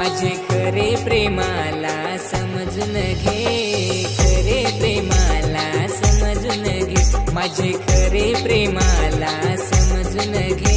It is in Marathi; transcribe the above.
माझे खरे प्रेमाला समजून घे. खरे प्रेमाला समजून घे. माझे खरे प्रेमाला समजून घे.